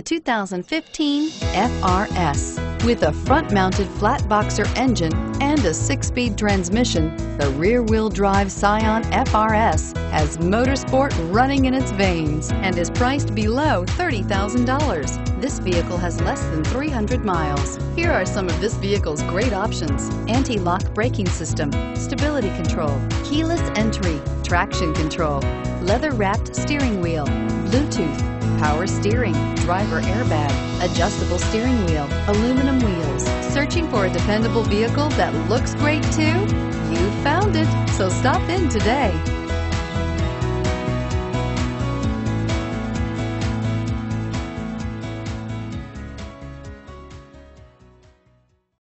The 2015 FRS. With a front-mounted flat boxer engine and a six-speed transmission, the rear-wheel drive Scion FRS has motorsport running in its veins and is priced below $30,000. This vehicle has less than 300 miles. Here are some of this vehicle's great options. Anti-lock braking system, stability control, keyless entry, traction control, leather-wrapped steering wheel, Bluetooth, power steering, driver airbag, adjustable steering wheel, aluminum wheels. Searching for a dependable vehicle that looks great too? You found it, so stop in today.